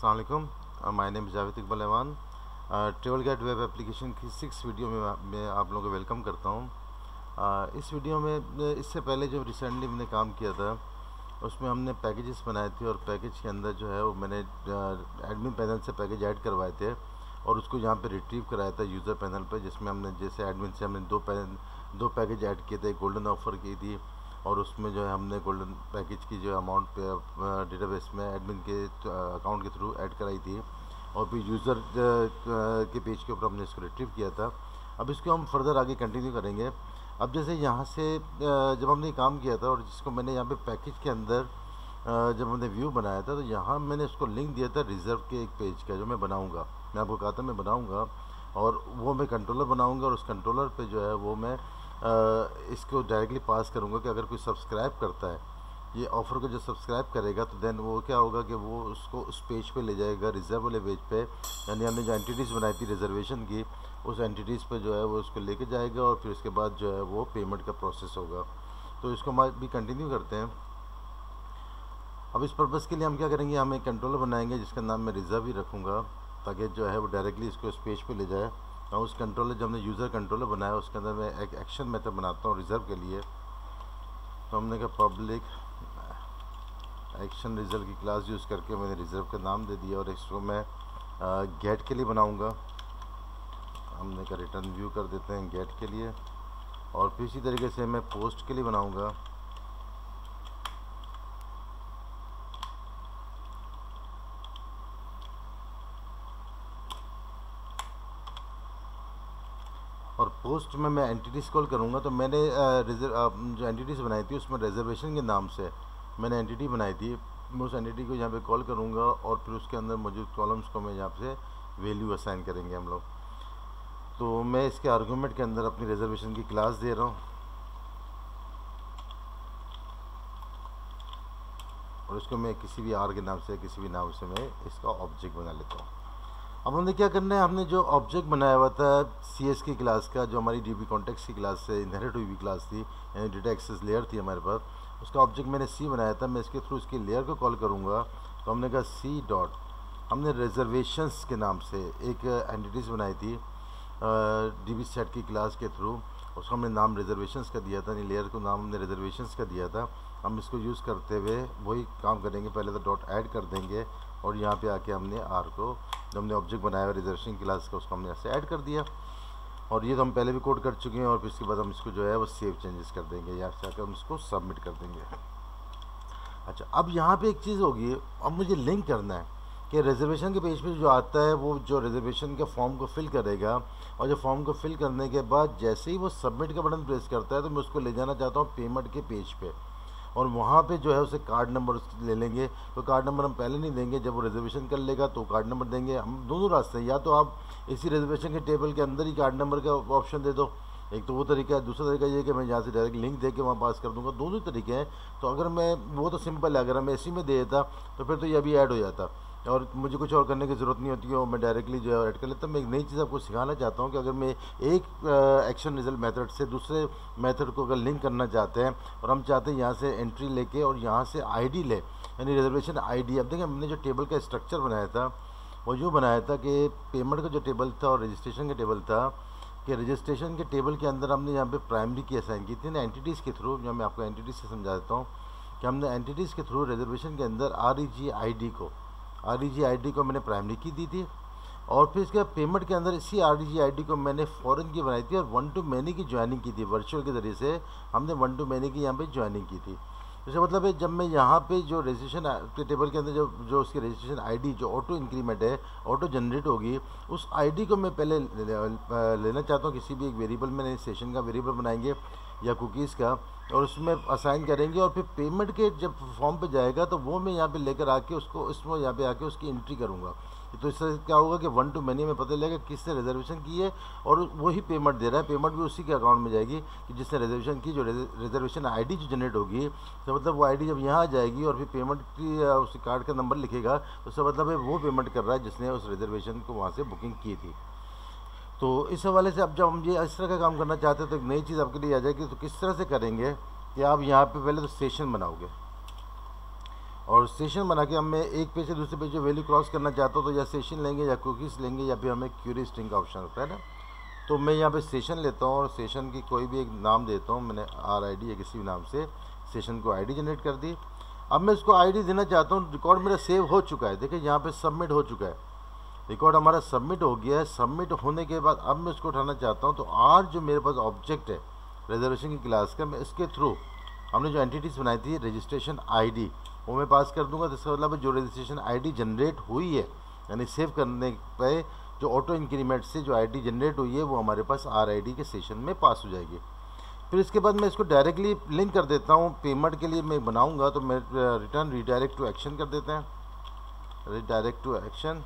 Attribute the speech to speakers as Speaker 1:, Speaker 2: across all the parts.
Speaker 1: असलकुम my name Javed Iqbal Evan travel guide web application की six video में मैं आप लोगों को वेलकम करता हूँ। इस वीडियो में इससे पहले जो रिसेंटली मैंने काम किया था, उसमें हमने पैकेजेस बनाए थे और पैकेज के अंदर जो है वो मैंने एडमिन पैनल से पैकेज ऐड करवाए थे और उसको यहाँ पे रिट्रीव कराया था यूज़र पैनल पे, जिसमें हमने, जैसे एडमिन से हमने दो पैन दो पैकेज ऐड किए थे गोल्डन ऑफ़र की थी और उसमें जो है हमने गोल्डन पैकेज की जो अमाउंट पे डेटाबेस में एडमिन के अकाउंट के थ्रू ऐड कराई थी। और फिर यूज़र के पेज के ऊपर हमने इसको रिट्रीव किया था। अब इसको हम फर्दर आगे कंटिन्यू करेंगे। अब जैसे यहाँ से जब हमने काम किया था और जिसको मैंने यहाँ पे पैकेज के अंदर जब हमने व्यू बनाया था तो यहाँ मैंने उसको लिंक दिया था रिज़र्व के एक पेज का जो मैं बनाऊँगा। मैं आपको कहा था मैं बनाऊँगा और वो मैं कंट्रोलर बनाऊँगा और उस कंट्रोलर पर जो है वो मैं इसको डायरेक्टली पास करूँगा कि अगर कोई सब्सक्राइब करता है, ये ऑफ़र को जो सब्सक्राइब करेगा तो देन वो क्या होगा कि वो उसको उस पेज पे ले जाएगा रिज़र्व वाले पेज पे। यानी हमने जो एंटिटीज़ बनाई थी रिजर्वेशन की, उस एंटिटीज़ पे जो है वो उसको लेके जाएगा और फिर उसके बाद जो है वो पेमेंट का प्रोसेस होगा। तो इसको हम भी कंटिन्यू करते हैं। अब इस पर्पज़ के लिए हम क्या करेंगे, हम एक कंट्रोलर बनाएँगे, जिसका नाम मैं रिज़र्व ही रखूँगा, ताकि जो है वो डायरेक्टली इसको इस पेज पर ले जाए। और उस कंट्रोलर जो हमने यूज़र कंट्रोलर बनाया, उसके अंदर मैं एक एक्शन मेथड बनाता हूँ रिज़र्व के लिए। तो हमने कहा पब्लिक एक्शन रिज़र्व की क्लास यूज़ करके मैंने रिज़र्व का नाम दे दिया और इसको मैं गेट के लिए बनाऊँगा। हमने कहा रिटर्न व्यू कर देते हैं गेट के लिए। और फिर इसी तरीके से मैं पोस्ट के लिए बनाऊँगा और पोस्ट में मैं एंटिटीज़ कॉल करूँगा तो मैंने जो एंटिटीज़ बनाई थी, उसमें रिजर्वेशन के नाम से मैंने एंटिटी बनाई थी। मैं उस एंटिटी को यहाँ पे कॉल करूँगा और फिर उसके अंदर मौजूद कॉलम्स को मैं यहाँ से वैल्यू असाइन करेंगे हम लोग। तो मैं इसके आर्गूमेंट के अंदर अपनी रिजर्वेशन की क्लास दे रहा हूँ। और इसको मैं किसी भी आर के नाम से, किसी भी नाम से मैं इसका ऑब्जेक्ट बना लेता हूँ। अब हमने क्या करना है? हमने जो ऑब्जेक्ट बनाया हुआ था सी एस की क्लास का, जो हमारी डी बी कॉन्टेक्स की क्लास से इनहेरिट हुई हुई क्लास थी, यानी डेटा एक्सेस लेयर थी हमारे पास, उसका ऑब्जेक्ट मैंने सी बनाया था, मैं इसके थ्रू इसकी लेयर को कॉल करूँगा। तो हमने कहा सी डॉट हमने रिजर्वेशंस के नाम से एक एंटिटीज़ बनाई थी डी बी सेट की क्लास के थ्रू उसको हमने नाम रिजर्वेशंस का दिया था, यानी लेयर को नाम हमने रिजर्वेशंस का दिया था। हम इसको यूज़ करते हुए वही काम करेंगे, पहले तो डॉट ऐड कर देंगे और यहाँ पे आके हमने आर को, जो हमने ऑब्जेक्ट बनाया हुआ रिजर्वेशन क्लास का, उसको हमने ऐसे ऐड कर दिया। और ये तो हम पहले भी कोड कर चुके हैं और फिर इसके बाद हम इसको जो है वो सेव चेंजेस कर देंगे। यहाँ से आकर हम इसको सबमिट कर देंगे। अच्छा अब यहाँ पे एक चीज़ होगी। अब मुझे लिंक करना है कि रिजर्वेशन के पेज पे जो आता है, वो जो रिजर्वेशन के फॉर्म को फिल करेगा और जो फॉर्म को फिल करने के बाद जैसे ही वो सबमिट का बटन प्रेस करता है तो मैं उसको ले जाना चाहता हूँ पेमेंट के पेज पे। और वहाँ पे जो है उसे कार्ड नंबर ले लेंगे। तो कार्ड नंबर हम पहले नहीं देंगे, जब वो रिजर्वेशन कर लेगा तो कार्ड नंबर देंगे। हम दोनों रास्ते हैं, या तो आप इसी रिजर्वेशन के टेबल के अंदर ही कार्ड नंबर का ऑप्शन दे दो। एक तो वो तरीका है। दूसरा तरीका ये कि मैं यहाँ से डायरेक्ट लिंक दे के वहाँ पास कर दूँगा। दोनों तरीके हैं। तो अगर मैं, वो तो सिंपल है, अगर मैं इसी में दे देता तो फिर तो ये अभी ऐड हो जाता। और मुझे कुछ और करने की ज़रूरत नहीं होती है और मैं डायरेक्टली जो है ऐड कर लेता हूँ। मैं एक नई चीज़ आपको सिखाना चाहता हूँ कि अगर मैं एक एक्शन रिज़ल्ट मेथड से दूसरे मेथड को अगर लिंक करना चाहते हैं और हम चाहते हैं यहाँ से एंट्री लेके और यहाँ से आईडी ले, यानी रिजर्वेशन आईडी अब देखिए, हमने जो टेबल का स्ट्रक्चर बनाया था, वो यूँ बनाया था कि पेमेंट का जो टेबल था और रजिस्ट्रेशन का टेबल था, कि रजिस्ट्रेशन के टेबल के अंदर हमने यहाँ पे प्राइमरी की असाइन की थी। ना एंटिटीज़ के थ्रू जो मैं आपको एंटिटीज़ से समझा देता हूँ, कि हमने एंटिटीज़ के थ्रू रिजर्वेशन के अंदर R E G I D को R D G I D को मैंने प्राइमरी की दी थी और फिर इसके पेमेंट के अंदर इसी आर डी को मैंने फ़ॉरन की बनाई थी और वन टू मैनी की ज्वाइनिंग की थी वर्चुअल के ज़रिए से हमने वन टू मैनी की यहाँ पे ज्वाइनिंग की थी। इसका मतलब है जब मैं यहाँ पे जो रजिस्ट्रेशन के टेबल के अंदर जो जो उसकी रजिस्ट्रेशन आईडी जो ऑटो इंक्रीमेंट है ऑटो जनरेट होगी, उस आईडी को मैं पहले लेना चाहता हूँ, किसी भी एक वेरिएबल में सेशन का वेरिएबल बनाएँगे। या कुकीज़ का, और उसमें असाइन करेंगे और फिर पेमेंट के जब फॉर्म पे जाएगा तो वो मैं यहाँ पे लेकर आके उसको, इसमें यहाँ पे आके उसकी एंट्री करूँगा। तो इससे क्या होगा कि वन टू मैनी में पता लगेगा किसने रिजर्वेशन की है, और वही पेमेंट दे रहा है। पेमेंट भी उसी के अकाउंट में जाएगी कि जिसने रिजर्वेशन की, जो रिजर्वेशन आईडी जो जनरेट होगी। तो मतलब वो आईडी जब यहाँ आ जाएगी और फिर पेमेंट की उस कार्ड का नंबर लिखेगा तो उसका मतलब वो पेमेंट कर रहा है जिसने उस रिजर्वेशन को वहाँ से बुकिंग की थी। तो इस हवाले से अब जब हम ये इस तरह का काम करना चाहते हैं तो एक नई चीज़ आपके लिए आ जाएगी। तो किस तरह से करेंगे कि आप यहाँ पे पहले तो सेशन बनाओगे। और सेशन बना के हम एक पेज से दूसरे पेज जो वैल्यू क्रॉस करना चाहता हूँ तो या सेशन लेंगे, या कुकीज़ लेंगे, या फिर हमें क्यूरी स्ट्रिंग का ऑप्शन होता है ना। तो मैं यहाँ पे स्टेशन लेता हूँ, और सेशन की कोई भी एक नाम देता हूँ। मैंने आर आई डी या किसी भी नाम से सेशन को आईडी जनरेट कर दी। अब मैं इसको आईडी देना चाहता हूँ। रिकॉर्ड मेरा सेव हो चुका है। देखिए, यहाँ पर सबमिट हो चुका है। रिकॉर्ड हमारा सबमिट हो गया है। सबमिट होने के बाद अब मैं इसको उठाना चाहता हूँ। तो आज जो मेरे पास ऑब्जेक्ट है रिजर्वेशन की क्लास का, मैं इसके थ्रू हमने जो एंटिटीज़ बनाई थी रजिस्ट्रेशन आईडी वो मैं पास कर दूँगा। तो इसका मतलब जो रजिस्ट्रेशन आईडी जनरेट हुई है, यानी सेव करने पर जो ऑटो इंक्रीमेंट से जो आईडी जनरेट हुई है, वो हमारे पास आरआईडी के सेशन में पास हो जाएगी। फिर इसके बाद मैं इसको डायरेक्टली लिंक कर देता हूँ। पेमेंट के लिए मैं बनाऊँगा तो मैं रिटर्न रिडायरेक्ट टू एक्शन कर देते हैं। रिडायरेक्ट टू एक्शन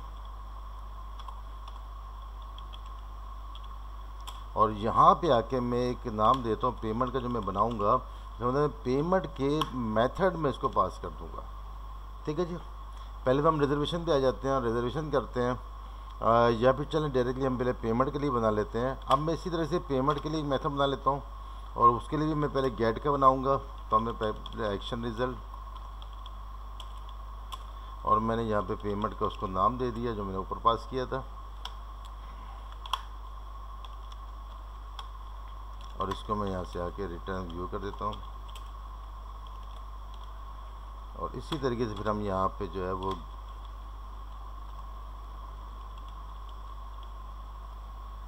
Speaker 1: और यहाँ पे आके मैं एक नाम देता हूँ पेमेंट का जो मैं बनाऊँगा तो मैं पेमेंट के मेथड में इसको पास कर दूँगा। ठीक है जी? पहले तो हम रिजर्वेशन पे आ जाते हैं रिजर्वेशन करते हैं या फिर चलें डायरेक्टली हम पहले पेमेंट के लिए बना लेते हैं। अब मैं इसी तरह से पेमेंट के लिए एक मेथड बना लेता हूँ, और उसके लिए भी मैं पहले गेट का बनाऊँगा तो हमें एक्शन रिज़ल्ट और मैंने यहाँ पे पेमेंट का उसको नाम दे दिया, जो मैंने ऊपर पास किया था। और इसको मैं यहाँ से आके रिटर्न व्यू कर देता हूँ। और इसी तरीके से फिर हम यहाँ पे जो है वो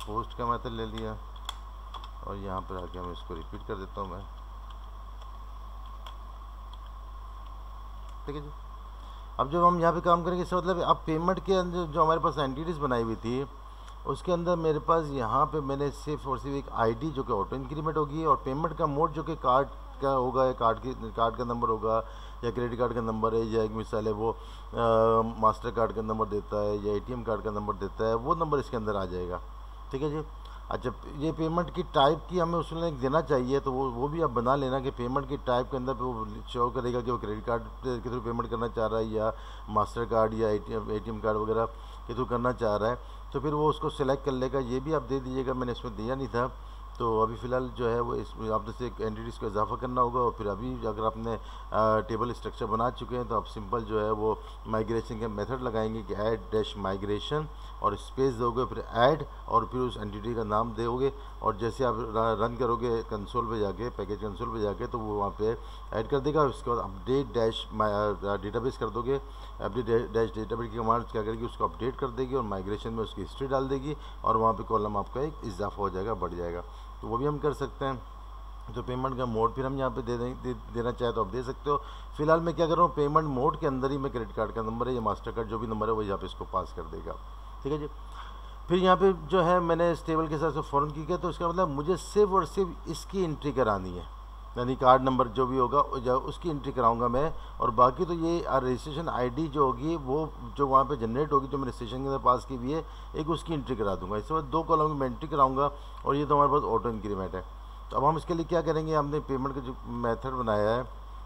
Speaker 1: पोस्ट का मेथड ले लिया। और यहाँ पर आके मैं इसको रिपीट कर देता हूँ मैं। ठीक है जी? अब जब हम यहाँ पे काम करेंगे, इसका मतलब अब पेमेंट के अंदर जो हमारे पास एंटिटीज़ बनाई हुई थी उसके अंदर मेरे पास यहाँ पे मैंने सिर्फ़ और सिर्फ़ एक आईडी जो कि ऑटो इंक्रीमेंट होगी और पेमेंट का मोड जो कि कार्ड का होगा, या कार्ड की कार्ड का नंबर होगा, या क्रेडिट कार्ड का नंबर है, या एक मिसाल है वो मास्टर कार्ड का नंबर देता है, या एटीएम कार्ड का नंबर देता है, वो नंबर इसके अंदर आ जाएगा। ठीक है जी? अच्छा ये पेमेंट की टाइप की हमें उसमें देना चाहिए तो वो वो भी आप बना लेना कि पेमेंट की टाइप के अंदर वो शो करेगा कि वो क्रेडिट कार्ड के थ्रू पेमेंट करना चाह रहा है, या मास्टर कार्ड या एटीएम एटीएम कार्ड वगैरह के थ्रू करना चाह रहा है। तो फिर वो उसको सिलेक्ट कर लेगा। ये भी आप दे दीजिएगा, मैंने इसमें दिया नहीं था। तो अभी फ़िलहाल जो है वो इसमें आपने से एंटिटीज़ को इजाफा करना होगा और फिर अभी अगर आपने टेबल स्ट्रक्चर बना चुके हैं तो आप सिंपल जो है वो माइग्रेशन के मेथड लगाएँगे कि ऐड डैश माइग्रेशन और स्पेस दोगे फिर ऐड और फिर उस एंटिटी का नाम दोगे। और जैसे आप रन करोगे कंसोल पे जाके पैकेज कंसोल पे जाके तो वो वहाँ पे ऐड कर देगा। उसके बाद अपडेट डैश डेटाबेस कर दोगे। अपडेट डैश डेटाबेस की कमांड क्या करेगी उसको अपडेट कर देगी और माइग्रेशन में उसकी हिस्ट्री डाल देगी और वहाँ पर कॉलम आपका एक इजाफा हो जाएगा बढ़ जाएगा। तो वो भी हम कर सकते हैं। जो पेमेंट का मोड फिर हम यहाँ पे दे दें दे, देना चाहे तो आप दे सकते हो। फ़िलहाल मैं क्या कर रहा हूँ पेमेंट मोड के अंदर ही मैं क्रेडिट कार्ड का नंबर है या मास्टर कार्ड जो भी नंबर है वो यहाँ पे इसको पास कर देगा। ठीक है जी। फिर यहाँ पे जो है मैंने इस टेबल के साथ से फ़ौरन की किया तो इसका मतलब मुझे सिर्फ़ और सिर्फ़ इसकी एंट्री करानी है। यानी कार्ड नंबर जो भी होगा उसकी एंट्री कराऊँगा मैं। और बाकी तो ये रजिस्ट्रेशन आईडी जो होगी, वो जो वहाँ पे जनरेट होगी, जो मैंने रजिस्ट्रेशन के अंदर पास की हुई है, एक उसकी एंट्री करा दूँगा। इसके बाद दो कॉलम में एंट्री कराऊँगा, और ये तो हमारे पास ऑटो इंक्रीमेंट है। तो अब हम इसके लिए क्या करेंगे, हमने पेमेंट का जो मैथड बनाया है,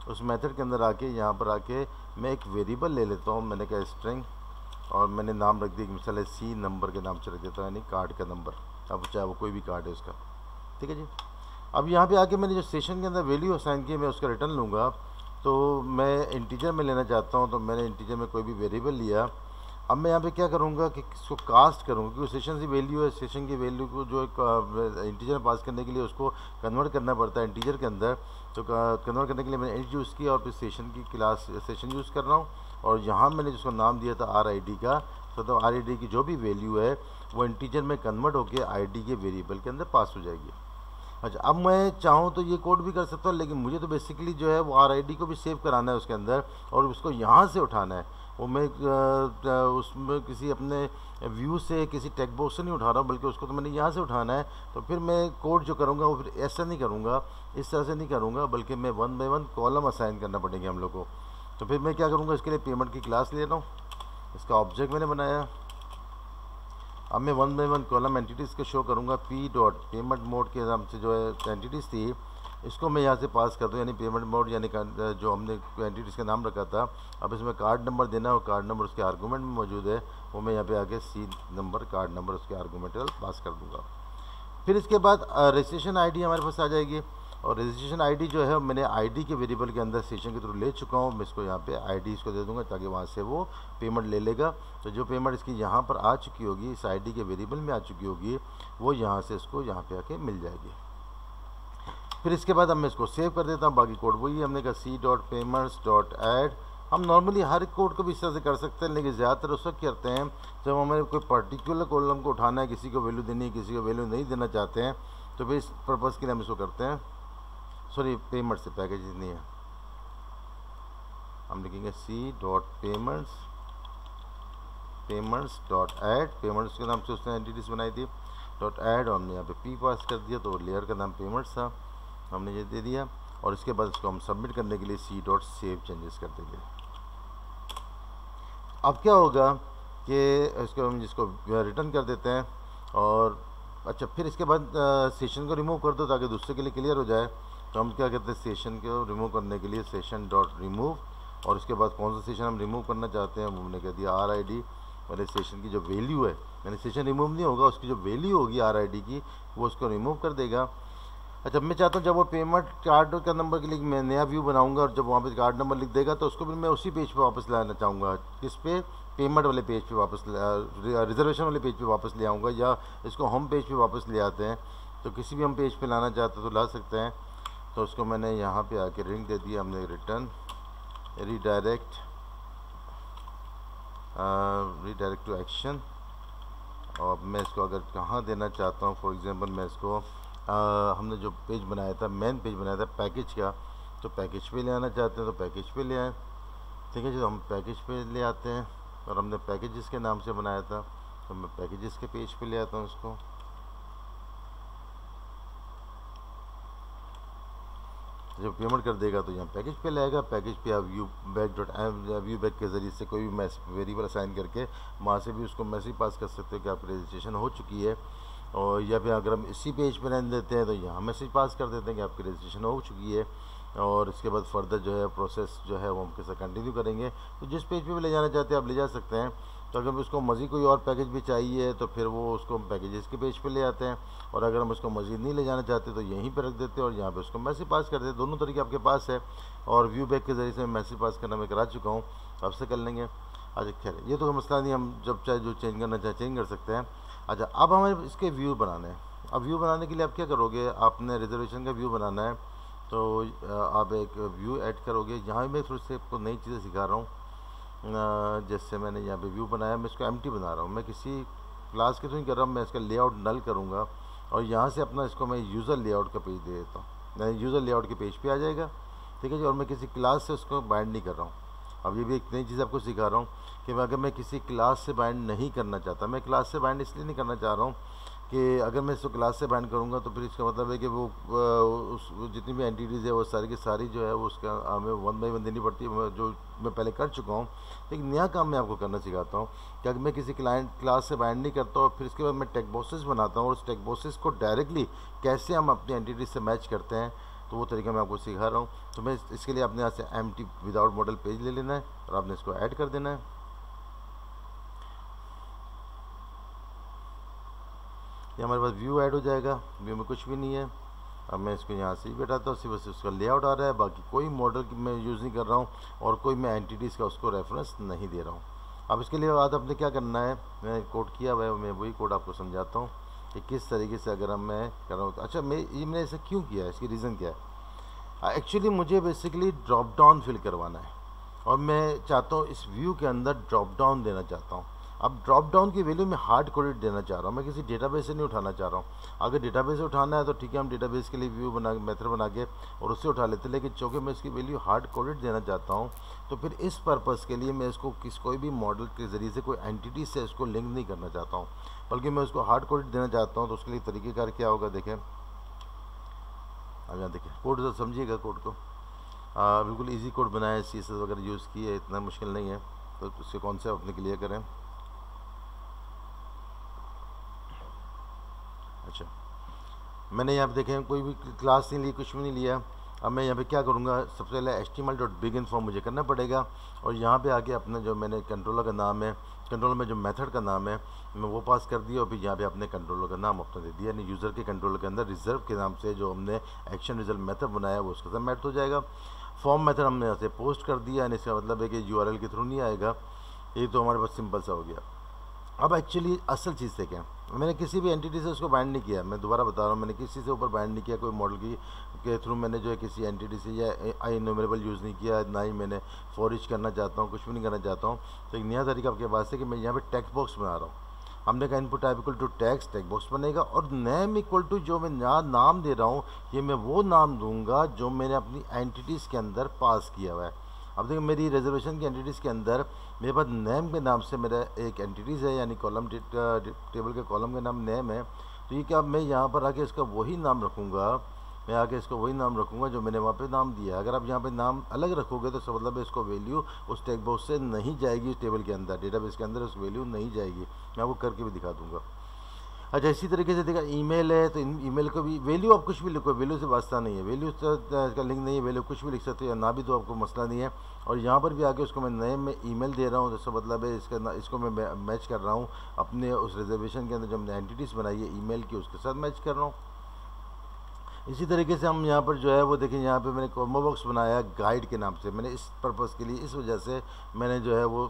Speaker 1: उस मैथड के अंदर आके, यहाँ पर आके मैं एक वेरिएबल ले लेता हूँ। मैंने कहा स्ट्रिंग और मैंने नाम रख दिया कि मिसाल है, सी नंबर के नाम से रख देता हूँ, यानी कार्ड का नंबर। अब चाहे वो कोई भी कार्ड है उसका। ठीक है जी? अब यहाँ पे आके मैंने जो सेशन के अंदर वैल्यू असाइन की मैं उसका रिटर्न लूँगा। तो मैं इंटीजर में लेना चाहता हूँ तो मैंने इंटीजर में कोई भी वेरिएबल लिया। अब मैं यहाँ पे क्या करूँगा कि इसको कास्ट करूँगा, क्योंकि सेशन की वैल्यू है सेशन की वैल्यू को जो इंटीजर पास करने के लिए उसको कन्वर्ट करना पड़ता है इंटीजर के अंदर। तो कन्वर्ट करने के लिए मैंने एच यूज़ किया और फिर सेशन की क्लास सेशन यूज़ कर रहा हूँ। और यहाँ मैंने जिसको नाम दिया था आर का तो, तो आर की जो भी वैल्यू है वो इंटीजर में कन्वर्ट होकर आई के वेरिएबल के अंदर पास हो जाएगी। अच्छा अब मैं चाहूँ तो ये कोड भी कर सकता हूँ लेकिन मुझे तो बेसिकली जो है वो आर को भी सेव कराना है उसके अंदर और उसको यहाँ से उठाना है। वो मैं उसमें किसी अपने व्यू से किसी टेक बॉक्स से नहीं उठा रहा हूँ बल्कि उसको तो मैंने यहाँ से उठाना है। तो फिर मैं कोड जो करूँगा वो फिर ऐसा नहीं करूँगा इस तरह से नहीं करूँगा बल्कि मैं one by one column assign करना पड़ेगा हम लोग को। तो फिर मैं क्या करूँगा, इसके लिए पेमेंट की क्लास ले रहा हूँ। इसका ऑब्जेक्ट मैंने बनाया। अब मैं one by one column entities का शो करूँगा। पी डॉट पेमेंट मोड के नाम से जो है एंटिटीज़ थी, इसको मैं यहाँ से पास कर दूँ, यानी पेमेंट मोड यानी जो हमने एंटिटीज़ का नाम रखा था। अब इसमें कार्ड नंबर देना और कार्ड नंबर उसके आर्गूमेंट में मौजूद है। वो मैं यहाँ पे आके सी नंबर कार्ड नंबर उसके आर्गूमेंट पास कर दूँगा। फिर इसके बाद रजिस्ट्रेशन आईडी हमारे पास आ जाएगी। और रजिस्ट्रेशन आईडी जो है, मैंने आईडी के वेरिएबल के अंदर सेशन के थ्रू ले चुका हूँ। मैं इसको यहाँ पे आईडी इसको दे दूँगा ताकि वहाँ से वो पेमेंट ले लेगा। तो जो पेमेंट इसकी यहाँ पर आ चुकी होगी, इस आईडी के वेरिएबल में आ चुकी होगी, वो यहाँ से इसको यहाँ पे आके मिल जाएगी। फिर इसके बाद अब मैं इसको सेव कर देता हूँ। बाकी कोड वही हमने कहा C dot payments dot add हम नॉर्मली हर कोड को भी इस तरह से कर सकते हैं, लेकिन ज़्यादातर उस वक्त करते हैं, जब हमें कोई पर्टिकुलर कॉलम को उठाना है, किसी को वैल्यू देनी है, किसी को वैल्यू नहीं देना चाहते हैं तो फिर इस पर्पज़ के लिए हम इसको करते हैं। सॉरी पेमेंट से पैकेज नहीं है। हम लिखेंगे C dot payments payments dot add payments के नाम से उसने एंटिटीज बनाई थी। डॉट ऐड हमने यहाँ पे पी पास कर दिया तो लेयर का नाम पेमेंट्स था, हमने ये दे दिया। और इसके बाद इसको हम सबमिट करने के लिए सी डॉट सेव चेंजेस कर देंगे। अब क्या होगा कि इसको हम जिसको रिटर्न कर देते हैं, और अच्छा फिर इसके बाद सेशन को रिमूव कर दो ताकि दूसरे के लिए क्लियर हो जाए। तो हम क्या कहते हैं सेशन को रिमूव करने के लिए सेशन डॉट रिमूव और उसके बाद कौन सा सेशन हम रिमूव करना चाहते हैं हमने कह दिया आर आई डी मैंने सेशन की जो वैल्यू है, मैंने सेशन रिमूव नहीं होगा, उसकी जो वैल्यू होगी आर आई डी की, वो उसको रिमूव कर देगा। अच्छा मैं चाहता हूँ जब वो पेमेंट कार्ड का नंबर के लिए मैं नया व्यू बनाऊँगा, और जब वहाँ पे कार्ड नंबर लिख देगा तो उसको भी मैं उसी पेज पे वापस लाना चाहूँगा। किस पे? पेमेंट वाले पेज पे वापस रिजर्वेशन वाले पेज पे वापस ले आऊँगा, या इसको होम पेज पे वापस ले आते हैं। तो किसी भी हम पेज पे लाना चाहते हैं तो ला सकते हैं। तो उसको मैंने यहाँ पे आके रिंग दे दिया हमने return redirect redirect to action और मैं इसको अगर कहाँ देना चाहता हूँ फॉर एग्ज़ाम्पल मैं इसको आ, हमने जो पेज बनाया था मेन पेज बनाया था पैकेज का तो पैकेज पे ले आना चाहते हैं तो पैकेज पे ले आए। ठीक है जी तो हम पैकेज पे ले आते हैं। और हमने पैकेजेस के नाम से बनाया था तो मैं पैकेजेस के पेज पे ले आता हूँ उसको। जब पेमेंट कर देगा तो यहाँ पैकेज पे लाएगा पैकेज पे आप view bag dot view bag के ज़रिए से कोई भी वेरिएबल असाइन करके वहाँ से भी उसको मैसेज पास कर सकते हो कि आपकी रजिस्ट्रेशन हो चुकी है। और या फिर अगर हम इसी पेज पर रहने देते हैं तो यहाँ मैसेज पास कर देते हैं कि आपकी रजिस्ट्रेशन हो चुकी है। और इसके बाद फर्दर जो है प्रोसेस जो है वो हम कैसे कंटिन्यू करेंगे। तो जिस पेज पे भी ले जाना चाहते हैं आप ले जा सकते हैं। तो अगर उसको मज़ीद कोई और पैकेज भी चाहिए तो फिर वो उसको पैकेजेस के पेज पे ले आते हैं। और अगर हम उसको मज़ीद नहीं ले जाना चाहते तो यहीं पर रख देते हैं और यहाँ पे उसको मैसेज पास कर देते दोनों तरीके आपके पास है और व्यू बैक के ज़रिए से मैसेज पास करना मैं करा चुका हूँ। आपसे कर लेंगे। अच्छा खैर, ये तो मसला नहीं, हम जब चाहे जो चेंज करना चाहे चेंज कर सकते हैं। अच्छा अब हमें इसके व्यू बनाने हैं। अब व्यू बनाने के लिए आप क्या करोगे? आपने रिजर्वेशन का व्यू बनाना है। तो आप एक व्यू ऐड करोगे। यहाँ मैं थोड़ी सी आपको नई चीज़ें सिखा रहा हूँ। जैसे मैंने यहाँ पे व्यू बनाया, मैं इसको एमटी बना रहा हूँ। मैं किसी क्लास के तो नहीं कर रहा हूँ, मैं इसका लेआउट नल करूँगा और यहाँ से अपना इसको मैं यूज़र लेआउट का पेज दे देता हूँ। मैंने यूज़र लेआउट के पेज पे आ जाएगा, ठीक है जी? और मैं किसी क्लास से उसको बाइंड नहीं कर रहा हूँ। अब ये भी एक नई चीज़ आपको सिखा रहा हूँ कि अगर मैं किसी क्लास से बाइंड नहीं करना चाहता, मैं क्लास से बाइंड इसलिए नहीं करना चाह रहा हूँ कि अगर मैं इसको क्लास से बाइंड करूँगा तो फिर इसका मतलब है कि वो उस जितनी भी एंटिटीज़ है, वो सारी की सारी जो है, वो उसका हमें वन बाई वन देनी पड़ती है। जो मैं पहले कर चुका हूँ, एक नया काम मैं आपको करना सिखाता हूँ कि अगर मैं किसी क्लाइंट क्लास से बाइंड नहीं करता और फिर इसके बाद मैं टेक बॉसेस बनाता हूँ और उस टेक बॉसेस को डायरेक्टली कैसे हम अपनी एंटिटीज से मैच करते हैं तो वो तरीका मैं आपको सिखा रहा हूँ। तो मैं इसके लिए आपने यहाँ से एम विदाउट मॉडल पेज ले लेना है और आपने इसको ऐड कर देना है। ये हमारे पास व्यू ऐड हो जाएगा। व्यू में कुछ भी नहीं है। अब मैं इसको यहाँ से ही बैठाता हूँ सिर्फ़ उसका लेआउट आ रहा है। बाकी कोई मॉडल की मैं यूज़ नहीं कर रहा हूँ और कोई मैं एंटिटीज़ का उसको रेफरेंस नहीं दे रहा हूँ। अब इसके लिए बाद आपने क्या करना है? मैंने कोड किया हुआ है, मैं वही कोड आपको समझाता हूँ कि किस तरीके से अगर हम मैं कर रहा हूँ। अच्छा मैं ये मैंने ऐसा क्यों किया है? इसकी रीज़न क्या है? एक्चुअली मुझे बेसिकली ड्रॉप डाउन फिल करवाना है। और मैं चाहता हूँ इस व्यू के अंदर ड्रॉप डाउन देना चाहता हूँ। अब ड्रॉप डाउन की वैल्यू मैं हार्ड कोडेड देना चाह रहा हूँ। मैं किसी डेटाबेस से नहीं उठाना चाह रहा हूँ। अगर डेटाबेस से उठाना है तो ठीक है, हम डेटाबेस के लिए व्यू बना मेथड बना के और उससे उठा लेते हैं। लेकिन चूँकि मैं इसकी वैल्यू हार्ड कोडेड देना चाहता हूँ तो फिर इस पर्पज़ के लिए मैं इसको किस, कोई भी मॉडल के ज़रिए से, कोई एंटिटी से इसको लिंक नहीं करना चाहता हूँ। बल्कि मैं उसको हार्ड कोडेड देना चाहता हूँ तो उसके लिए तरीक़ेकार क्या होगा देखें। अगर देखें। कोड तो समझिएगा कोड को। बिल्कुल इजी कोड बनाया सी एस वगैरह यूज़ किए इतना मुश्किल नहीं है। तो उससे कौन से अपने क्लियर करें। अच्छा। मैंने यहाँ पे देखें कोई भी क्लास नहीं ली, कुछ भी नहीं लिया। अब मैं यहाँ पे क्या करूँगा, सबसे पहले एच टी डॉट बिग इन्फॉर्म मुझे करना पड़ेगा और यहाँ पे आके अपना जो मैंने कंट्रोलर का नाम है कंट्रोलर में जो मेथड का नाम है, मैं वो पास कर दिया और फिर यहाँ पे अपने कंट्रोलर का नाम अपना दे दिया। यानी यूज़र के कंट्रोलर के अंदर रिज़र्व के नाम से जो हमने एक्शन रिज़ल्ट मेथड बनाया वो उसके साथ मैट हो जाएगा। फॉर्म मेथड हमने यहाँ से पोस्ट कर दिया, यानी इसका मतलब है कि यूआरएल के थ्रू नहीं आएगा। ये तो हमारे पास सिंपल सा हो गया। अब एक्चुअली असल चीज़ क्या मैंने किसी भी एंटिटी से उसको बाइंड नहीं किया। मैं दोबारा बता रहा हूँ, मैंने किसी से ऊपर बाइंड नहीं किया, कोई मॉडल की, के थ्रू मैंने जो है किसी एंटिटी से या आई इनोमरेबल यूज़ नहीं किया, ना ही मैंने फॉरिश करना चाहता हूँ, कुछ भी नहीं करना चाहता हूँ। तो एक नया तरीका आपके पास है कि मैं यहाँ पर टेक्स्ट बॉक्स बना रहा हूँ। हमने कहा input type equal to tax text box बनेगा और नेम इक्वल टू जो मैं नया नाम दे रहा हूँ, ये मैं वो नाम दूँगा जो मैंने अपनी एंटिटीज़ के अंदर पास किया हुआ है। अब देखिए मेरी रिजर्वेशन की एंटिटीज़ के अंदर मेरे पास नेम के नाम से मेरा एक एंटिटीज़ है, यानी कॉलम टेबल के कॉलम का नाम नेम है। तो ये क्या मैं यहाँ पर आके इसका वही नाम रखूँगा? मैं आके इसको वही नाम रखूँगा जो मैंने वहाँ पे नाम दिया अगर आप यहाँ पे नाम अलग रखोगे तो इसका मतलब इसको वैल्यू उस टेक बॉक्स से नहीं जाएगी, इस टेबल के अंदर डेटाबेस के अंदर उस वैल्यू नहीं जाएगी। मैं वो करके भी दिखा दूँगा। अच्छा इसी तरीके से देखा ईमेल है तो ईमेल को भी वैल्यू आप कुछ भी लिखो वैल्यू से वास्ता नहीं है। वैल्यू का लिंक नहीं है वैल्यू कुछ भी लिख सकते हो, या ना भी तो आपको मसला नहीं है। और यहाँ पर भी आके उसको मैं नए में ईमेल दे रहा हूँ जैसे मतलब है इसका इसको मैं मैच कर रहा हूँ अपने उस रिजर्वेशन के अंदर जो हमने एंटिटीज़ बनाई है ईमेल की, उसके साथ मैच कर रहा हूँ। इसी तरीके से हम यहाँ पर जो है वो देखें, यहाँ पे मैंने कॉम्बो बॉक्स बनाया गाइड के नाम से। मैंने इस पर्पज़ के लिए, इस वजह से मैंने जो है वो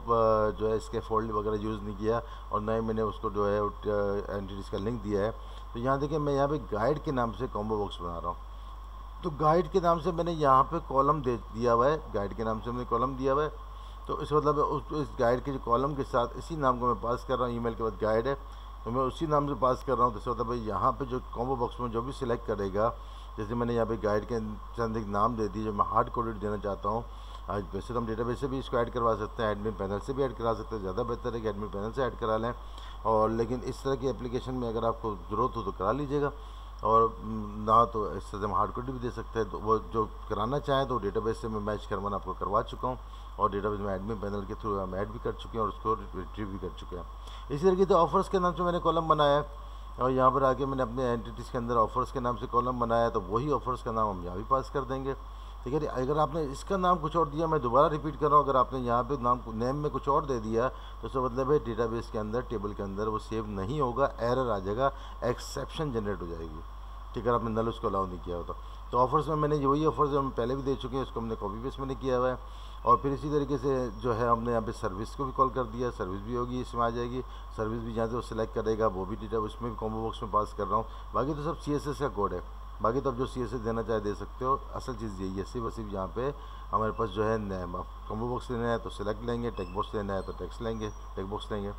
Speaker 1: जो है इसके फोल्ड वगैरह यूज़ नहीं किया और ना ही मैंने उसको जो है एंटिटीज़ का लिंक दिया है। तो यहाँ देखें, मैं यहाँ पे गाइड के नाम से कॉम्बो बॉक्स बना रहा हूँ। तो गाइड के नाम से मैंने यहाँ पर कॉलम दे, दिया हुआ है। गाइड के नाम से मैंने कॉलम दिया हुआ है। तो इस मतलब उस, इस गाइड के जो कॉलम के साथ इसी नाम को मैं पास कर रहा हूँ। ईमेल के बाद गाइड है। तो मैं उसी नाम से पास कर रहा हूँ। तो भाई, यहाँ पे जो कॉम्बो बॉक्स में जो भी सिलेक्ट करेगा, जैसे मैंने यहाँ पे गाइड के चंद एक नाम दे दी जो मैं हार्ड कोडेड देना चाहता हूँ। आज वैसे तो हम डेटाबेस से भी इसको ऐड करवा सकते हैं एडमिन पैनल से भी ऐड करा सकते हैं। ज़्यादा बेहतर है कि एडमिन पैनल से ऐड करा लें। और लेकिन इस तरह की एप्लीकेशन में अगर आपको ज़रूरत हो तो करा लीजिएगा। और ना तो इससे हम हार्ड कॉपी भी दे सकते हैं तो वो जो कराना चाहें तो डेटाबेस से मैं मैच करवाना आपको करवा चुका हूँ और डेटाबेस में एडमिन पैनल के थ्रू हम ऐड भी कर चुके हैं और उसको रिट्रीव भी कर चुके हैं। इसी तरीके से ऑफर्स के नाम से मैंने कॉलम बनाया और यहाँ पर आके मैंने अपने एंटिटीज़ के अंदर ऑफर्स के नाम से कॉलम बनाया तो वही ऑफर्स का नाम हम यहाँ भी पास कर देंगे। ठीक है, अगर आपने इसका नाम कुछ और दिया, मैं दोबारा रिपीट कर रहा हूँ, अगर आपने यहाँ पे नाम नेम में कुछ और दे दिया तो उसका मतलब है डेटाबेस के अंदर टेबल के अंदर वो सेव नहीं होगा एरर आ जाएगा एक्सेप्शन जनरेट हो जाएगी। ठीक है, आपने नल उसको अलाउ नहीं किया होता। तो ऑफर्स में मैंने वही ऑफर्स हम पहले भी दे चुके हैं, उसको हमने कॉपी पेस्ट मैंने किया हुआ है। और फिर इसी तरीके से जो है, हमने यहाँ पे सर्विस को भी कॉल कर दिया सर्विस भी होगी, इसमें आ जाएगी। सर्विस भी जहाँ से वो सिलेक्ट करेगा, वो भी डेटा उसमें भी कॉम्बो बॉक्स में पास कर रहा हूँ। बाकी तो सब सीएसएस का कोड है। बाकी तो आप जो सी एस देना चाहे दे सकते हो। असल चीज़ यही है, सिर्फ़ सिर्फ़ यहाँ पे हमारे पास जो है कॉम्बो बॉक्स लेना है तो सिलेक्ट लेंगे टेक बॉक्स लेना है तो टैक्स लेंगे टेक बॉक्स लेंगे।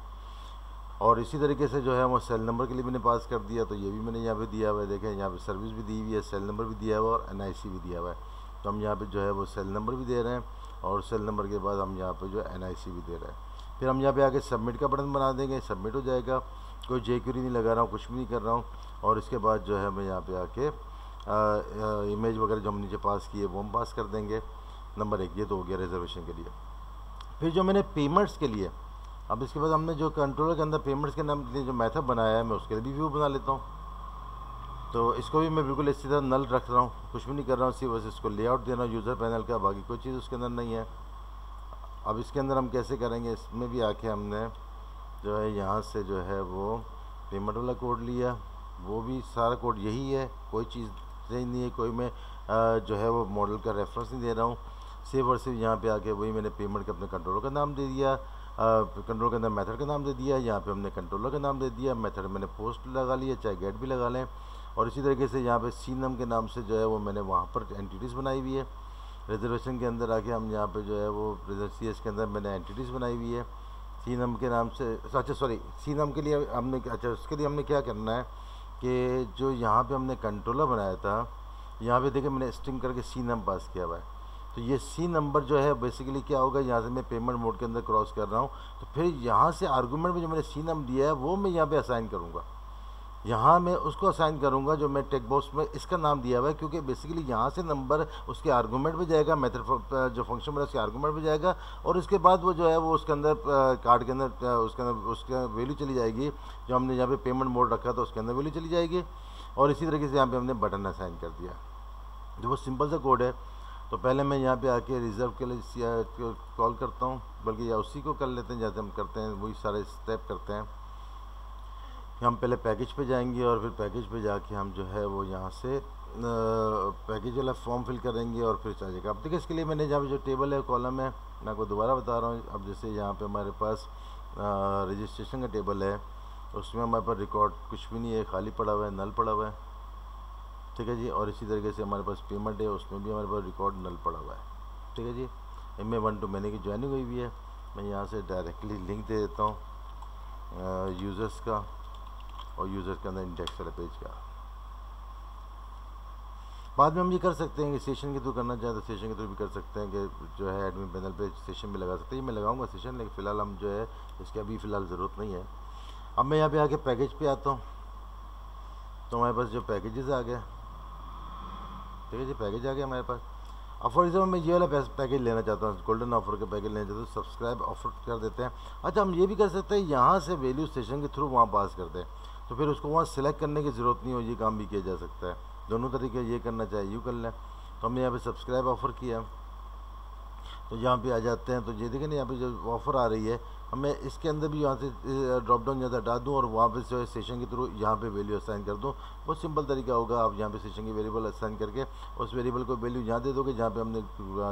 Speaker 1: और इसी तरीके से जो है वो सेल नंबर के लिए मैंने पास कर दिया तो ये भी मैंने यहाँ पे दिया हुआ है। देखें, यहाँ पे सर्विस भी दी हुई है सेल नंबर भी दिया हुआ है और एनआईसी भी दिया हुआ है। तो हम यहाँ पे जो है वो सेल नंबर भी दे रहे हैं और सेल नंबर के बाद हम यहाँ पे जो है एन भी दे रहे हैं। फिर हम यहाँ पे आके सबमिट का बटन बना देंगे सबमिट हो जाएगा। कोई जे नहीं लगा रहा हूँ, कुछ भी नहीं कर रहा हूँ। और इसके बाद जो है मैं यहाँ पे आके इमेज वगैरह जो हम नीचे पास किए, वो हम पास कर देंगे। नंबर एक, ये तो हो गया रिजर्वेशन के लिए। फिर जो मैंने पेमेंट्स के लिए, अब इसके बाद हमने जो कंट्रोलर के अंदर पेमेंट्स के नाम लिए जो मेथड बनाया है, मैं उसके लिए भी व्यू बना लेता हूँ। तो इसको भी मैं बिल्कुल इसी तरह नल रख रहा हूँ, कुछ भी नहीं कर रहा हूँ, सिर्फ़ बस इसको लेआउट दे रहा हूँ यूज़र पैनल का, बाकी कोई चीज़ उसके अंदर नहीं है। अब इसके अंदर हम कैसे करेंगे, इसमें भी आके हमने जो है यहाँ से जो है वो पेमेंट वाला कोड लिया। वो भी सारा कोड यही है, कोई चीज़ सही नहीं है, कोई मैं जो है वो मॉडल का रेफरेंस नहीं दे रहा हूँ। सिर्फ़ और सिर्फ़ यहाँ पे आके वही मैंने पेमेंट का अपने कंट्रोलर का नाम दे दिया कंट्रोल के अंदर मेथड का नाम दे दिया, यहाँ पे हमने कंट्रोलर का नाम दे दिया मेथड मैंने पोस्ट लगा लिया, चाहे गेट भी लगा लें। और इसी तरीके से यहाँ पे सी नम के नाम से जो है वो मैंने वहाँ पर एंटिटीज़ बनाई हुई है। रिजर्वेशन के अंदर आके हम यहाँ पे जो है वो सी एस के अंदर मैंने एंटिटीज़ बनाई हुई है। सी नम के नाम से अच्छा सॉरी सी नम के लिए हमने अच्छा उसके लिए हमने क्या करना है? कि जो यहाँ पे हमने कंट्रोलर बनाया था, यहाँ पे देखिए मैंने स्ट्रिंग करके सी नंबर पास किया हुआ है। तो ये सी नंबर जो है बेसिकली क्या होगा, यहाँ से मैं पेमेंट मोड के अंदर क्रॉस कर रहा हूँ तो फिर यहाँ से आर्गूमेंट में जो मैंने सी नंबर दिया है, वो मैं यहाँ पे असाइन करूँगा। यहाँ मैं उसको असाइन करूँगा जो मैं टेक बॉक्स में इसका नाम दिया हुआ है, क्योंकि बेसिकली यहाँ से नंबर उसके आर्गूमेंट में जाएगा मेथड जो फ़ंक्शन बना उसके आर्गूमेंट में जाएगा, और उसके बाद वो जो है वो उसके अंदर कार्ड के अंदर उसके अंदर, उसके वैल्यू चली जाएगी। जो हमने यहाँ पे पेमेंट मोड रखा था, उसके अंदर वैल्यू चली जाएगी, और इसी तरीके से यहाँ पर हमने बटन असाइन कर दिया। जो वो सिंपल सा कोड है तो पहले मैं यहाँ पे आके रिज़र्व के लिए कॉल करता हूँ, बल्कि या उसी को कर लेते हैं, जैसे हम करते हैं, वही सारे स्टेप करते हैं। हम पहले पैकेज पे जाएँगे और फिर पैकेज पे जाके हम जो है वो यहाँ से पैकेज वाला फॉर्म फिल करेंगे और फिर चाहिएगा अब देखिए इसके लिए मैंने जहाँ जो टेबल है कॉलम है, मैं आपको दोबारा बता रहा हूँ। अब जैसे यहाँ पे हमारे पास रजिस्ट्रेशन का टेबल है, उसमें हमारे पास रिकॉर्ड कुछ भी नहीं है, खाली पड़ा हुआ है नल पड़ा हुआ है। ठीक है जी? और इसी तरीके से हमारे पास पेमेंट है, उसमें भी हमारे पास रिकॉर्ड नल पड़ा हुआ है। ठीक है जी? एम ए वन टू मैंने की ज्वाइनिंग हुई भी है। मैं यहाँ से डायरेक्टली लिंक दे देता हूँ यूज़र्स का। और यूज़र के अंदर इंडेक्स वाले पेज का। बाद में हम ये कर सकते हैं कि सेशन के थ्रू करना चाहें तो सेशन के थ्रू भी कर सकते हैं कि जो है एडमिन पैनल पे सेशन भी लगा सकते हैं। मैं लगाऊँगा सेशन लेकिन फ़िलहाल हम जो है इसकी अभी फ़िलहाल ज़रूरत नहीं है। अब मैं यहाँ पे आके पैकेज पे आता हूँ। तो हमारे पास जो पैकेजेस आ गए। ठीक है जी पैकेज आ गया हमारे पास। अब फॉर एग्ज़ाम्पल मैं ये वाला पैकेज लेना चाहता हूँ गोल्डन ऑफ़र का पैकेज लेना चाहता हूँ सब्सक्राइब ऑफ़र कर देते हैं। अच्छा हम ये भी कर सकते हैं, यहाँ से वैल्यू स्टेशन के थ्रू वहाँ पास करते हैं तो फिर उसको वहाँ सिलेक्ट करने की ज़रूरत नहीं हो ये काम भी किया जा सकता है। दोनों तरीके ये करना चाहे यूँ कर लें। तो हमने यहाँ पे सब्सक्राइब ऑफ़र किया। तो यहाँ पे आ जाते हैं तो ये देखें ना, यहाँ पे जो ऑफ़र आ रही है, हमें इसके अंदर भी यहाँ से ड्रॉप डाउन ज़्यादा हटा दूँ और वहाँ पे जो सेशन के थ्रू यहाँ पे वैल्यू असाइन कर दूँ। बहुत सिंपल तरीका होगा, आप यहाँ पे सेशन की वेरिएबल असाइन करके उस वेरिएबल को वैल्यू यहाँ दे दोगे, जहाँ पे हमने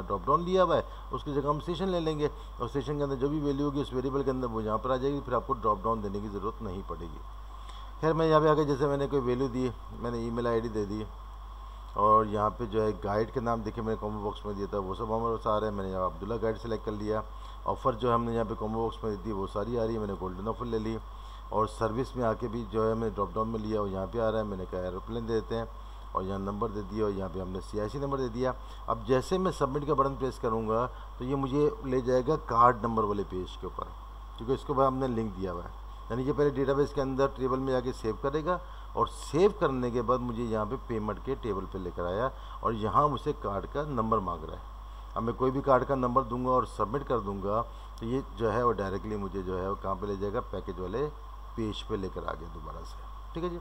Speaker 1: ड्रॉप डाउन लिया हुआ है, उसकी जगह हम सेशन ले लेंगे और सेशन के अंदर जो भी वैल्यू होगी उस वेरिएबल के अंदर वो यहाँ पर आ जाएगी, फिर आपको ड्रॉप डाउन देने की ज़रूरत नहीं पड़ेगी। खैर, मैं यहाँ पे आके जैसे मैंने कोई वैल्यू दी, मैंने ईमेल आईडी दे दी, और यहाँ पे जो है गाइड के नाम देखे मैंने कॉम्बो बॉक्स में दिया था, वो सब हमारे रहे हैं, मैंने यहाँ अब्दुल्ला गाइड सेलेक्ट कर लिया ऑफ़र जो हमने यहाँ पे कॉम्बो बॉक्स में दी, वो सारी आ रही है, मैंने गोल्डन ऑफ़र ले ली, और सर्विस में आके भी जो है मैंने ड्रॉप डाउन में लिया, और यहाँ पे आ रहा है, मैंने कहा एरोप्लेन दे देते हैं, और यहाँ नंबर दे दिया, और यहाँ पे हमने सीआईसी नंबर दे दिया। अब जैसे मैं सबमिट का बटन प्रेस करूँगा तो ये मुझे ले जाएगा कार्ड नंबर वाले पेज के ऊपर, क्योंकि इसके बाद हमने लिंक दिया हुआ है। यानी कि पहले डेटाबेस के अंदर टेबल में जाके सेव करेगा और सेव करने के बाद मुझे यहाँ पे पेमेंट के टेबल पे लेकर आया और यहाँ मुझे कार्ड का नंबर मांग रहा है। अब मैं कोई भी कार्ड का नंबर दूँगा और सबमिट कर दूँगा तो ये जो है वो डायरेक्टली मुझे जो है वो कहाँ पे ले जाएगा? पैकेज वाले पेज पे लेकर आ गया दोबारा से। ठीक है जी?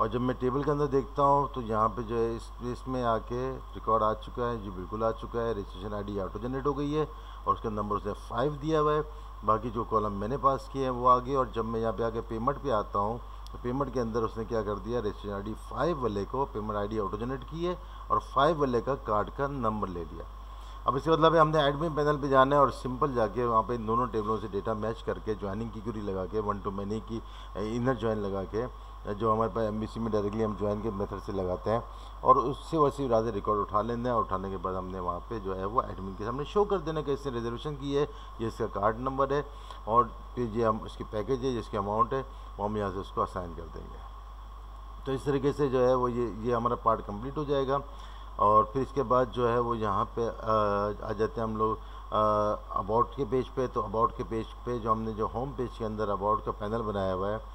Speaker 1: और जब मैं टेबल के अंदर देखता हूँ तो यहाँ पे जो है इस इसमें आके रिकॉर्ड आ चुका है। जी, बिल्कुल आ चुका है। रजिस्ट्रेशन आईडी ऑटो जनरेट हो गई है और उसके नंबर उसने फाइव दिया हुआ है। बाकी जो कॉलम मैंने पास किए हैं वो आ गए और जब मैं यहाँ पे आके पेमेंट पे आता हूँ तो पेमेंट के अंदर उसने क्या कर दिया, रजिस्ट्रेशन आई डी फाइव वाले को पेमेंट आई डी ऑटो जनरेट की है, और फाइव वाले का कार्ड का नंबर ले लिया। अब इसके मतलब हमने एडमिन पैनल पे जाना है, और सिंपल जाके वहाँ पे दोनों टेबलों से डेटा मैच करके, ज्वाइनिंग की क्यूरी लगा के, वन टू मैनी की, इनर ज्वाइन लगा के जो हमारे पास एमबीसी में डायरेक्टली हम ज्वाइन के मेथड से लगाते हैं और उससे वैसे राधे रिकॉर्ड उठा लेते हैं उठाने के बाद हमने वहाँ पे जो है वो एडमिन के सामने शो कर देना कि इसने रिजर्वेशन की है, ये इसका कार्ड नंबर है और फिर ये हम इसकी पैकेज है जिसकी अमाउंट है, वो हम यहाँ से उसको असाइन कर देंगे। तो इस तरीके से जो है वो ये ये हमारा पार्ट कंप्लीट हो जाएगा और फिर इसके बाद जो है वो यहाँ पे आ जाते हैं हम लोग अबाउट के पेज पे। तो अबाउट के पेज पे जो हमने जो होम पेज के अंदर अबाउट का पैनल बनाया हुआ है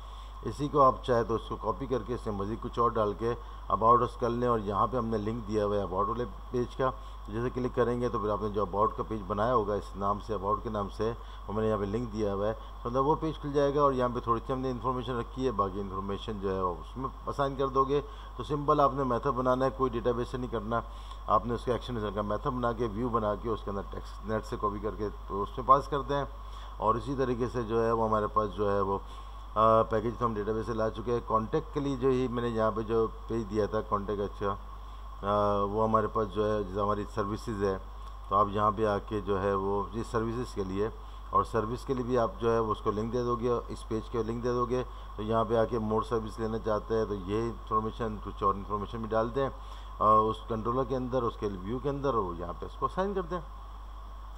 Speaker 1: इसी को आप चाहे तो उसको कॉपी करके इसमें मज़ीद कुछ और डाल के अबाउट उस कर लें और यहाँ पे हमने लिंक दिया हुआ है अबाउट वाले पेज का। जैसे क्लिक करेंगे तो फिर आपने जो अबाउट का पेज बनाया होगा, इस नाम से अबाउट के नाम से, वो मैंने यहाँ पे लिंक दिया हुआ है। तो मतलब वो पेज खुल जाएगा और यहाँ पे थोड़ी सी हमने इन्फॉर्मेशन रखी है, बाकी इन्फॉर्मेशन जो है उसमें असाइन कर दोगे। तो सिंपल आपने मेथड बनाना है, कोई डेटाबेस से नहीं करना। आपने उसके एक्शन का मेथड बना के व्यू बना के, उसके अंदर टेक्स्ट नेट से कॉपी करके तो उसमें पास करते हैं और इसी तरीके से जो है वो हमारे पास जो है वो पैकेज तो हम डेटाबेस से ला चुके हैं। कॉन्टैक्ट के लिए जो ही मैंने यहाँ पे जो पेज दिया था कॉन्टैक्ट अच्छा आ, वो हमारे पास जो है जैसे हमारी सर्विसेज़ है। तो आप यहाँ पे आके जो है वो जिस सर्विसेज़ के लिए और सर्विस के लिए भी आप जो है उसको लिंक दे दोगे इस पेज के लिंक दे दोगे। तो यहाँ पे आके मोड सर्विस लेना चाहते हैं तो ये इन्फॉर्मेशन कुछ और इन्फॉर्मेशन भी डालते हैं उस कंट्रोलर के अंदर उसके व्यू के अंदर वो यहाँ पे उसको साइन कर हैं।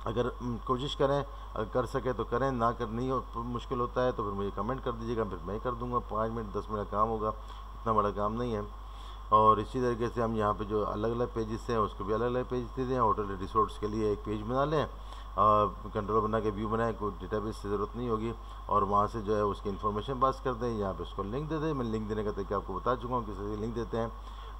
Speaker 1: अगर कोशिश करें, अगर कर सके तो करें, ना कर, नहीं हो मुश्किल होता है तो फिर मुझे कमेंट कर दीजिएगा, फिर मैं कर दूँगा। पाँच मिनट, दस मिनट काम होगा, इतना बड़ा काम नहीं है। और इसी तरीके से हम यहाँ पे जो अलग अलग पेजेस हैं, उसको भी अलग अलग पेज दे दें होटल रिसोर्ट्स के लिए एक पेज बना लें। कंट्रोल बना के व्यू बनाए, कोई डेटाबेस की ज़रूरत नहीं होगी। और वहाँ से जो है उसकी इन्फॉर्मेशन पास कर दें, यहाँ पे उसको लिंक दे दें। मैं लिंक देने का तरीका आपको बता चुका हूँ, किस किसी लिंक देते हैं।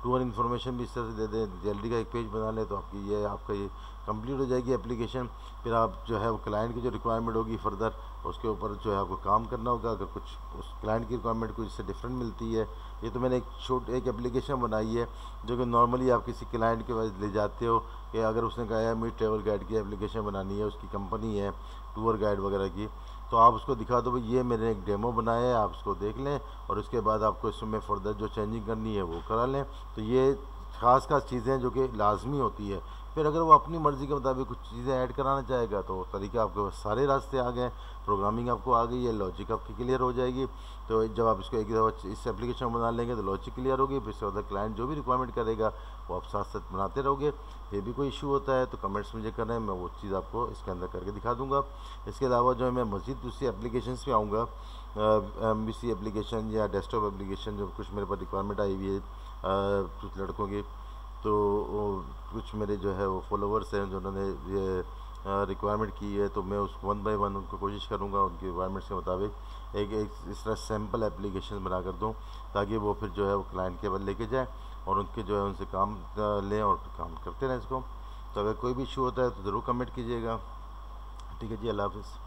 Speaker 1: टूर इन्फॉर्मेशन भी इस तरह से दे दें, जल्दी का एक पेज बना लें तो आपकी ये, आपका ये कंप्लीट हो जाएगी एप्लीकेशन फिर आप जो है वो क्लाइंट की जो रिक्वायरमेंट होगी फर्दर उसके ऊपर जो है आपको काम करना होगा। अगर कुछ उस क्लाइंट की रिक्वायरमेंट कुछ इससे डिफरेंट मिलती है, ये तो मैंने एक छोट एक एप्लीकेशन बनाई है, जो कि नॉर्मली आप किसी क्लाइंट के पास ले जाते हो कि अगर उसने कहा है मुझे ट्रेवल गाइड की एप्लीकेशन बनानी है, उसकी कंपनी है टूर गाइड वगैरह की तो आप उसको दिखा दो, भाई, ये मैंने एक डेमो बनाया है, आप उसको देख लें और उसके बाद आपको इसमें फर्दर जो चेंजिंग करनी है, वो करा लें। तो ये ख़ास खास चीज़ें जो कि लाजमी होती है। फिर अगर वो अपनी मर्ज़ी के मुताबिक कुछ चीज़ें ऐड कराना चाहेगा तो तरीके आपके सारे रास्ते आ गए, प्रोग्रामिंग आपको आ गई है लॉजिक आपकी क्लियर हो जाएगी। तो जब आप इसको एक दफ़ा इस एप्लीकेशन में बना लेंगे तो लॉजिक क्लियर होगी, फिर उसके बाद क्लाइंट जो भी रिक्वायरमेंट करेगा, वो आप साथ साथ बनाते रहोगे। फिर भी कोई इशू होता है तो कमेंट्स मुझे करें, मैं वो चीज़ आपको इसके अंदर करके दिखा दूँगा। इसके अलावा जो है, मैं मज़ीद दूसरी एप्लीकेशन पर आऊँगा एम बी सी एप्लीकेशन या डेस्कटॉप एप्लीकेशन, जो कुछ मेरे पास रिक्वायरमेंट आई हुई है कुछ लड़कों की। तो कुछ मेरे जो है वो फॉलोवर्स हैं जिन्होंने ये रिक्वायरमेंट की है तो मैं उस वन बाय वन उनको कोशिश करूँगा उनकी रिक्वायरमेंट्स के मुताबिक एक एक इस तरह सैंपल एप्लीकेशन बना कर दूँ, ताकि वो फिर जो है वो क्लाइंट के बाद लेके जाए और उनके जो है उनसे काम लें और काम करते रहें इसको। तो अगर कोई भी इशू होता है तो ज़रूर कमेंट कीजिएगा। ठीक है जी, अल्लाह हाफ़िज़।